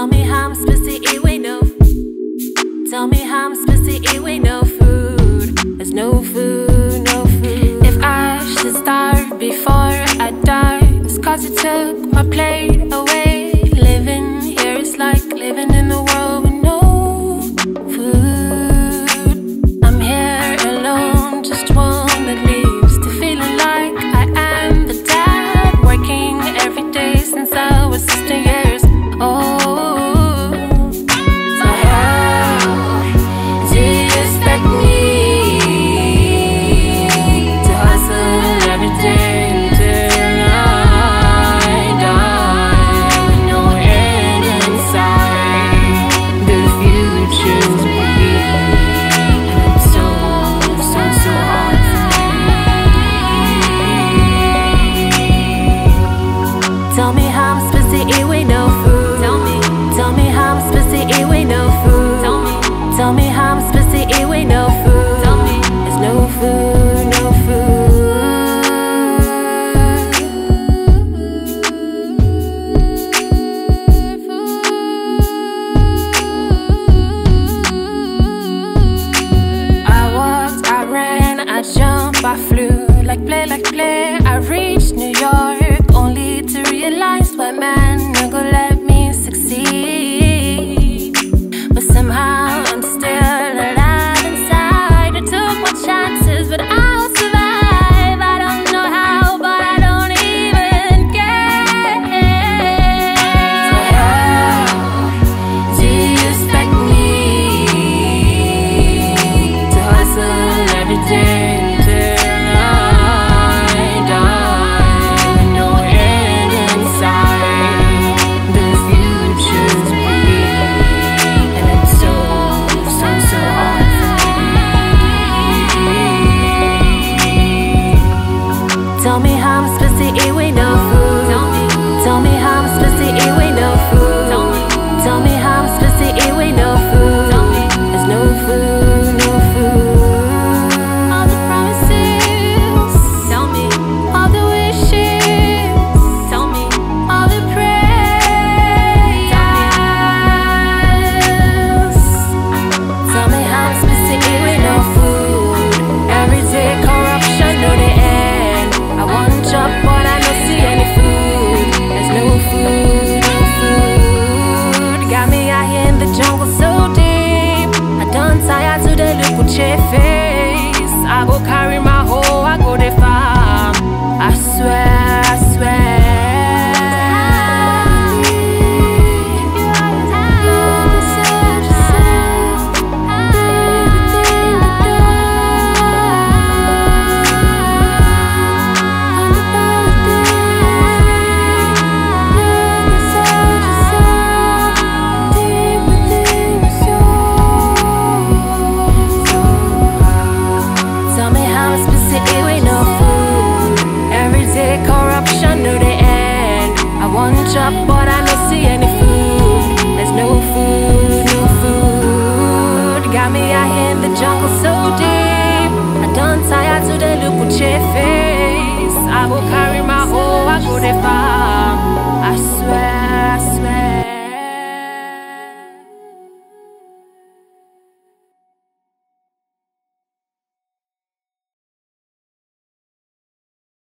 Tell me how I'm supposed to eat with no Tell me how I'm supposed to eat with no food. There's no food, no food. If I should starve before I die It's cause it took my plate. if I jungle so deep. I done tired the look what your face. I will carry my whole, I go there